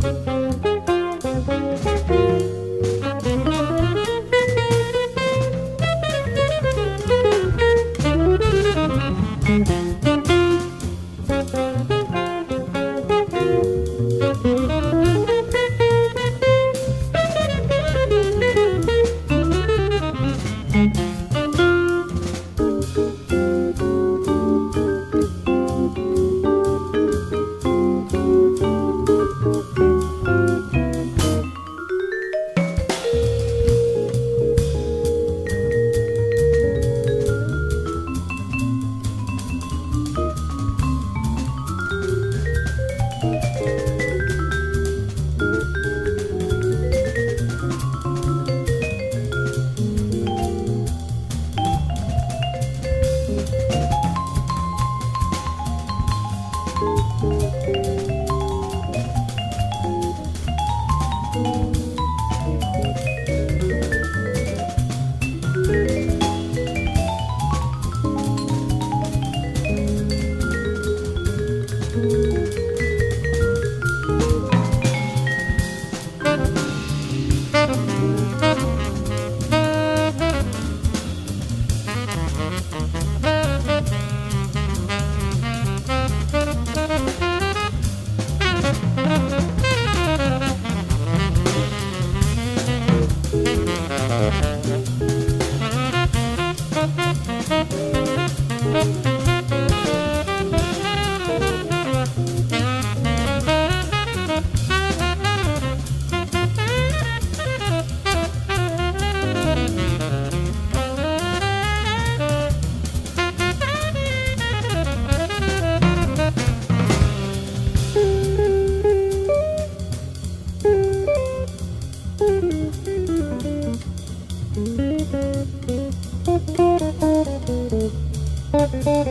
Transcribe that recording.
Thank Bye. You.